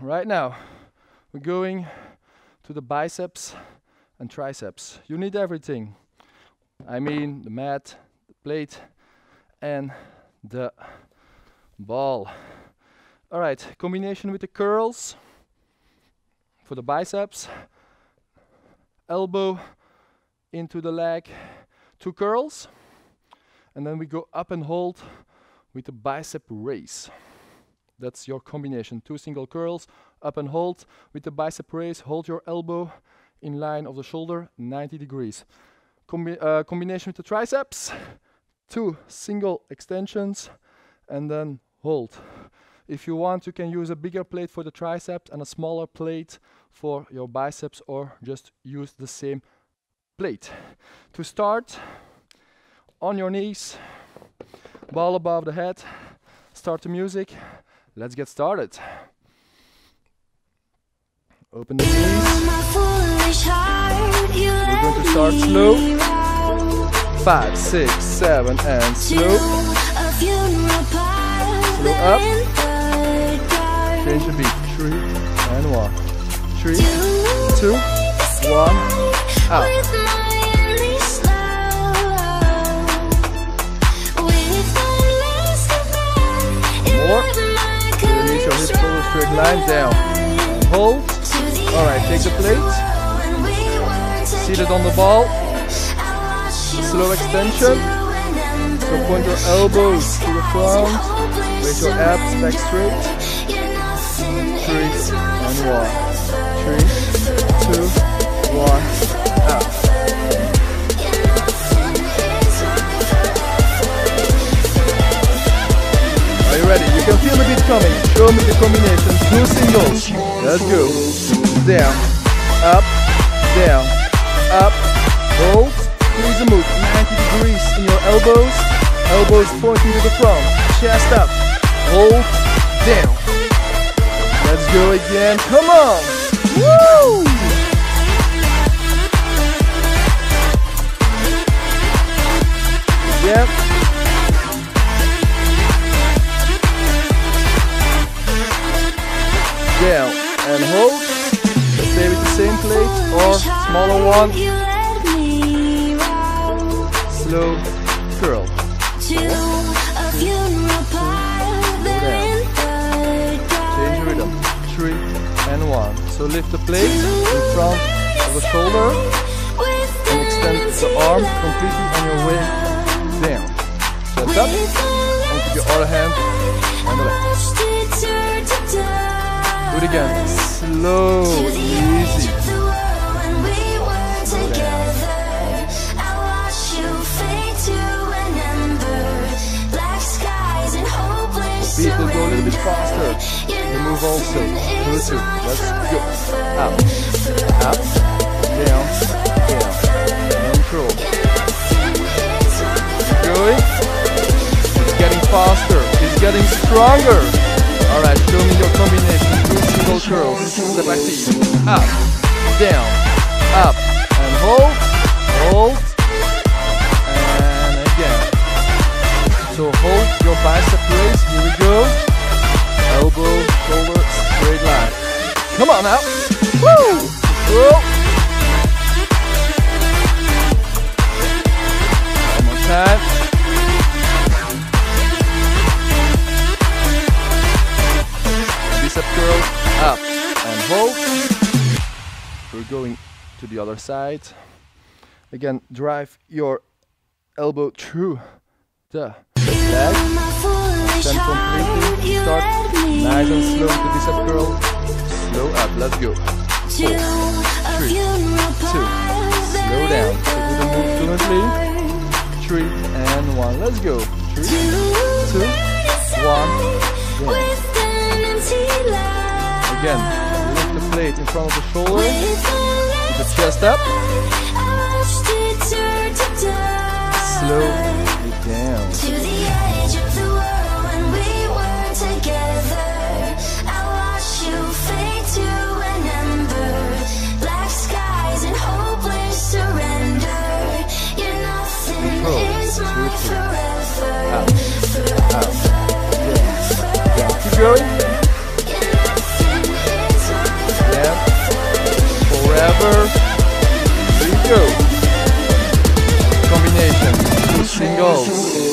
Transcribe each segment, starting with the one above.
Right now, we're going to the biceps and triceps. You need everything. I mean, the mat, the plate, and the ball. All right, combination with the curls for the biceps. Elbow into the leg, two curls. And then we go up and hold with the bicep raise. That's your combination. Two single curls, up and hold. With the bicep raise, hold your elbow in line of the shoulder, 90 degrees. Combi uh, combination with the triceps, two single extensions, and then hold. If you want, you can use a bigger plate for the triceps and a smaller plate for your biceps, or just use the same plate. To start, on your knees, ball above the head, start the music. Let's get started. Open the knees. We're going to start slow. Five, six, seven, and slow. Slow up. Change the beat. Three and one. Three, two, one, out. Line down. Hold. Alright, take the plate. Seated on the ball. Slow extension. So point your elbows to the front. Raise your abs back straight. Three and one. Three, two, one, can feel the beat coming. Show me the combination. Two singles. Let's go. Down, up, down, up, hold. Please move 90 degrees in your elbows. Elbows pointing to the front. Chest up. Hold, down. Let's go again. Come on. Woo! Smaller one. Slow curl. Slow down. Change rhythm. Three and one. So lift the plate in front of the shoulder and extend the arm completely on your way down. Chest up and keep your other hand on the left. Do it again. Slow, easy. Beat will go a little bit faster. You move also. Two, two. Let's go. Up, up, down, down. Control. Going. It's getting faster. It's getting stronger. Alright, show me your combination. Two single curls. Step back feet. Up, down, up, and hold, hold, and again. So hold your bicep raise. Here we go. Come on now. Woo! Go. One more time. bicep curl up and hold. We're going to the other side. Again, drive your elbow through the leg. Then completely start nice and slow the bicep curl. Let's go. Four, three, two. Slow down. So do the move fluently. Three and one. Let's go. Three, two, one. One. Again, lift the plate in front of the shoulder, keep the chest up, slow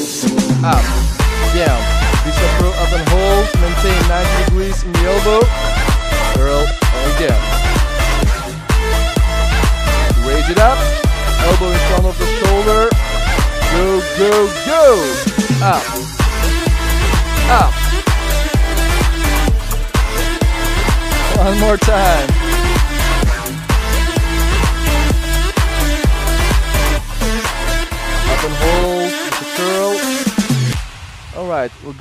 Up, down. Bicep curl up and hold. Maintain 90 degrees in the elbow. Curl again. Raise it up. Elbow in front of the shoulder. Go, go, go. Up. Up. One more time. Up and hold curl. All right, we're going.